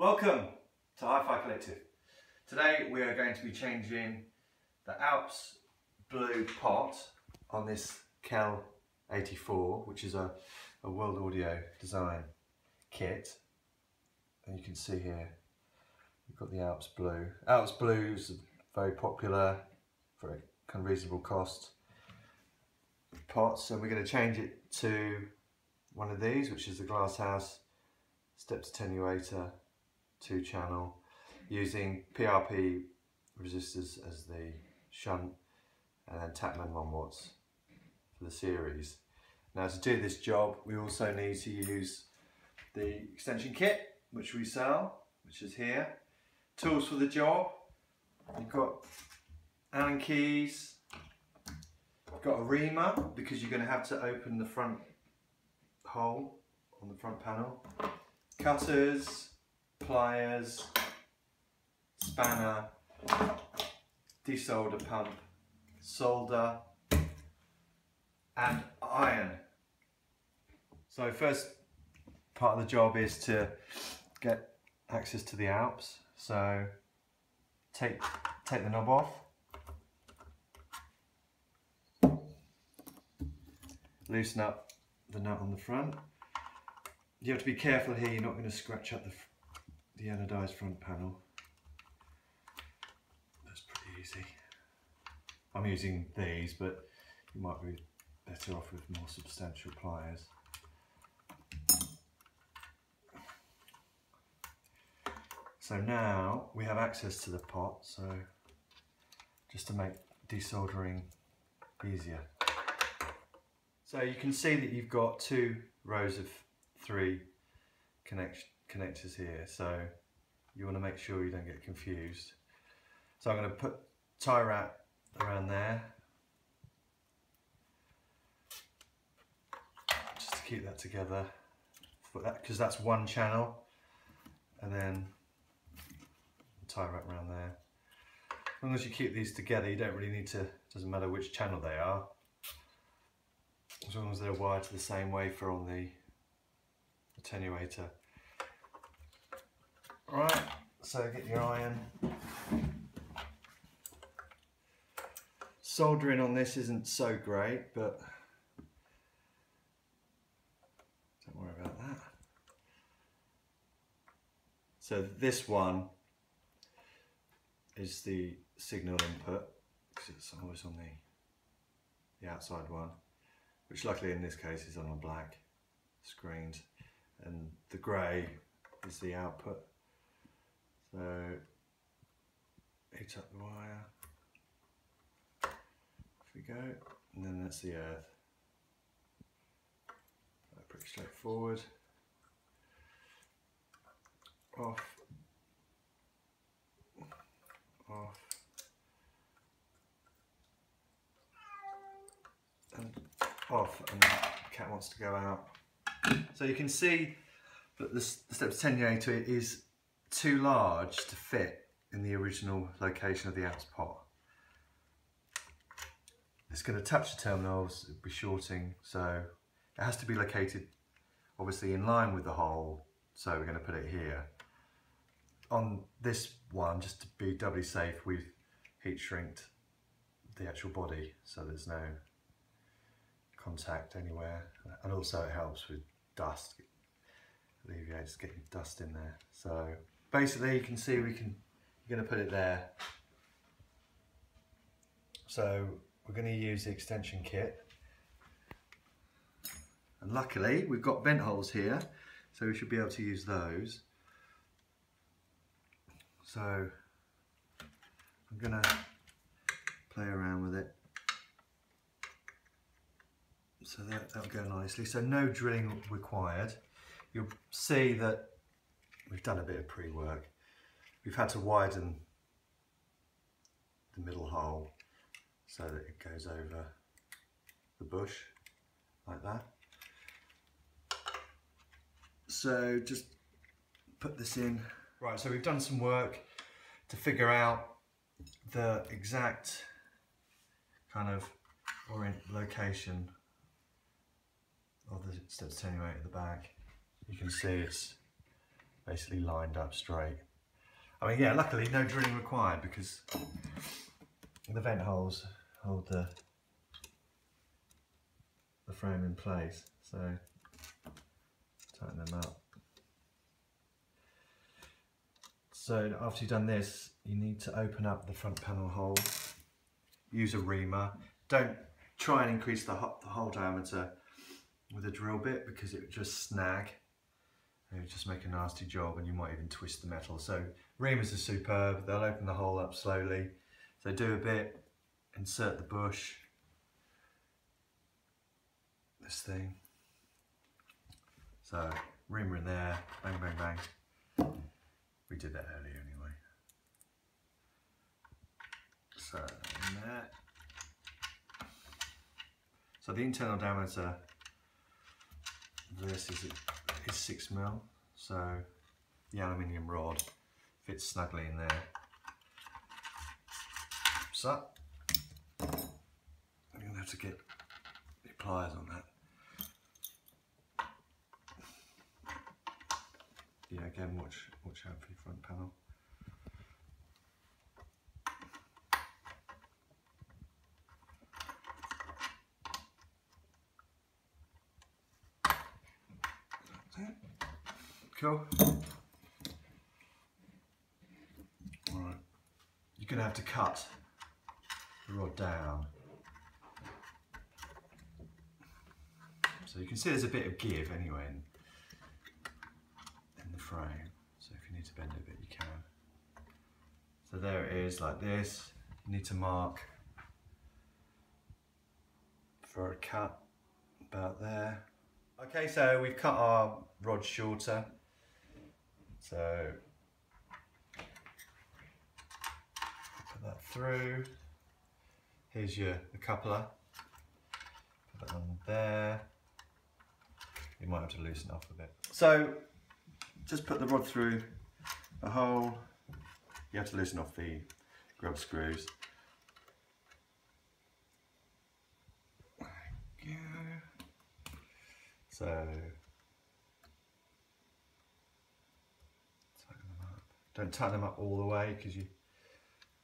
Welcome to Hi-Fi Collective. Today we are going to be changing the Alps Blue pot on this Kel 84 which is a, a World Audio design kit and you can see here we've got the Alps Blue. Alps Blues very popular, very kind of reasonable cost pot so we're going to change it to one of these which is the Glasshouse steps attenuator two channel using PRP resistors as the shunt and then Takman 1 watts for the series. Now to do this job we also need to use the extension kit which we sell, which is here. Tools for the job, you've got Allen keys, you've got a reamer because you're going to have to open the front hole on the front panel, cutters, pliers, spanner, desolder pump, solder and iron. So first part of the job is to get access to the Alps. So take, take the knob off. Loosen up the nut on the front. You have to be careful here, you're not going to scratch up the the anodized front panel. That's pretty easy. I'm using these, but you might be better off with more substantial pliers. So now we have access to the pot, so just to make desoldering easier. So you can see that you've got two rows of three connection connectors here so you want to make sure you don't get confused. So I'm going to put tie wrap around there just to keep that together because that, that's one channel. And then tie wrap around there. As long as you keep these together you don't really need to doesn't matter which channel they are. As long as they're wired to the same wafer on the attenuator Right, so get your iron. Soldering on this isn't so great, but don't worry about that. So this one is the signal input, because it's always on the, the outside one, which luckily in this case is on a black screens, and the grey is the output. So heat up the wire. Off we go, and then that's the earth. pretty straightforward. Off, off, and off, and the cat wants to go out. So you can see that the, the steps attenuator is too large to fit in the original location of the Alps pot. It's going to touch the terminals, it'll be shorting, so it has to be located obviously in line with the hole, so we're going to put it here. On this one, just to be doubly safe, we've heat shrinked the actual body so there's no contact anywhere and also it helps with dust alleviates getting dust in there so basically you can see we can you're going to put it there. So we're going to use the extension kit. And luckily we've got vent holes here so we should be able to use those. So I'm going to play around with it. So that, that'll go nicely. So no drilling required. You'll see that we've done a bit of pre-work. We've had to widen the middle hole so that it goes over the bush like that. So just put this in. Right, so we've done some work to figure out the exact kind of orient location of the steps attenuator at the back. You can see it's basically lined up straight. I mean, yeah, luckily no drilling required because the vent holes hold the the frame in place. So tighten them up. So after you've done this, you need to open up the front panel hole. Use a reamer. Don't try and increase the, the hole diameter with a drill bit because it would just snag. Just make a nasty job and you might even twist the metal. So reamers are superb. They'll open the hole up slowly. So do a bit, insert the bush, this thing. So reamer in there, bang, bang, bang. We did that earlier anyway. So that. So the internal diameter uh, this is, is six mil. So the aluminium rod fits snugly in there. So I'm gonna have to get the pliers on that. Yeah, again, watch watch out for your front panel. Cool. Alright. You're going to have to cut the rod down. So you can see there's a bit of give anyway in, in the frame. So if you need to bend it a bit, you can. So there it is, like this. You need to mark for a cut about there. Okay, so we've cut our rod shorter. So put that through. Here's your the coupler. Put that on there. You might have to loosen off a bit. So just put the rod through the hole. You have to loosen off the grub screws. So Don't tighten them up all the way because you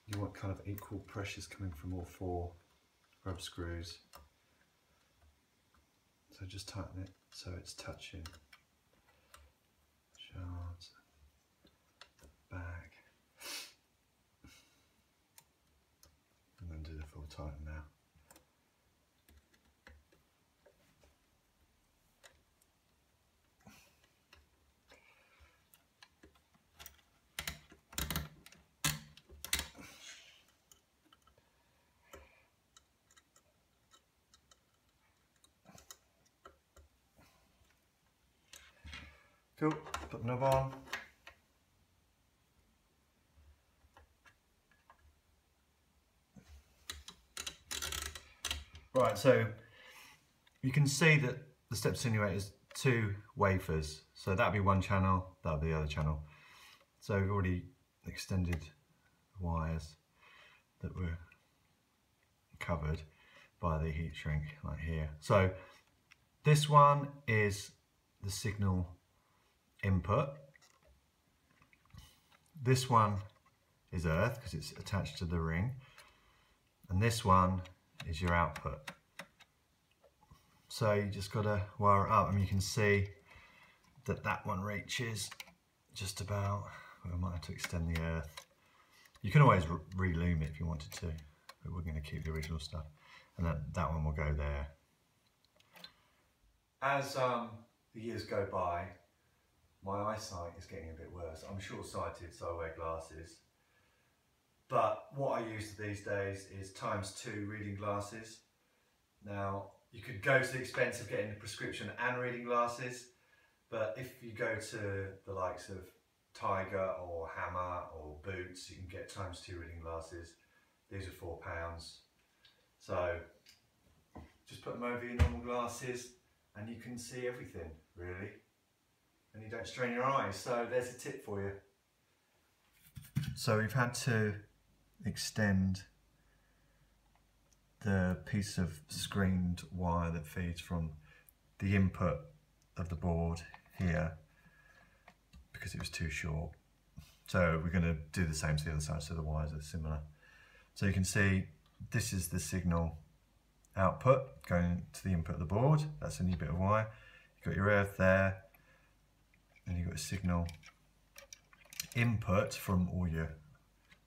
you want kind of equal pressures coming from all four grub screws. So just tighten it so it's touching shards, back, and then do the full tighten now. Cool, put the knob on. Right, so you can see that the step attenuator is two wafers. So that'll be one channel, that'll be the other channel. So we've already extended wires that were covered by the heat shrink like here. So this one is the signal input. This one is earth because it's attached to the ring. And this one is your output. So you just got to wire it up and you can see that that one reaches just about, I might have to extend the earth. You can always re-loom it if you wanted to, but we're going to keep the original stuff. And that, that one will go there. As um, the years go by, my eyesight is getting a bit worse. I'm short-sighted, so I wear glasses. But what I use these days is times two reading glasses. Now, you could go to the expense of getting a prescription and reading glasses, but if you go to the likes of Tiger or Hammer or Boots, you can get times two reading glasses. These are four pounds. So just put them over your normal glasses and you can see everything, really and you don't strain your eyes. So there's a tip for you. So we've had to extend the piece of screened wire that feeds from the input of the board here because it was too short. So we're going to do the same to the other side so the wires are similar. So you can see this is the signal output going to the input of the board. That's a new bit of wire. You've got your earth there and you've got a signal input from all your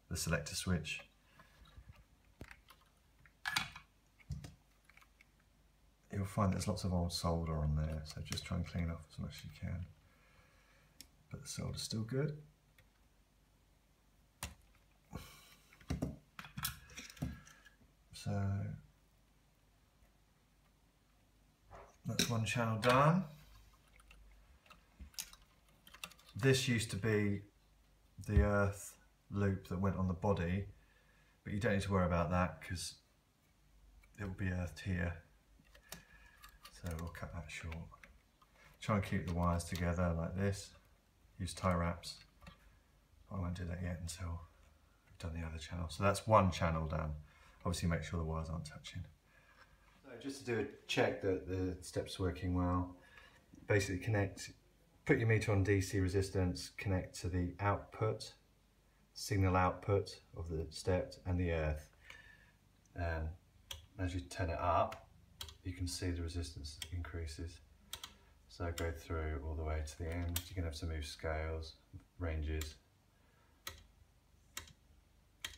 the selector switch. You'll find there's lots of old solder on there, so just try and clean off as much as you can. But the solder's still good. So that's one channel done. This used to be the earth loop that went on the body, but you don't need to worry about that because it will be earthed here. So we'll cut that short. Try and keep the wires together like this. Use tie wraps. I won't do that yet until I've done the other channel. So that's one channel done. Obviously make sure the wires aren't touching. So just to do a check that the step's working well, basically connect, put your meter on DC resistance, connect to the output, signal output of the step and the earth. And as you turn it up, you can see the resistance increases. So go through all the way to the end. You're to have to move scales, ranges,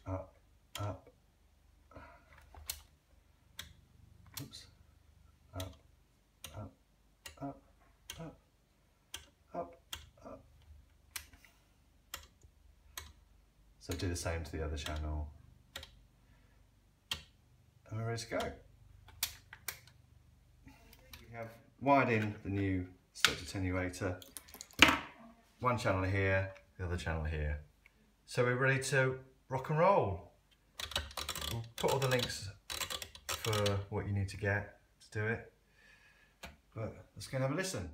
up, up, oops, up, up, up, up, up. So do the same to the other channel. And we're ready to go. We have wired in the new step attenuator. One channel here, the other channel here. So we're ready to rock and roll. We'll put all the links for what you need to get to do it. But let's go and have a listen.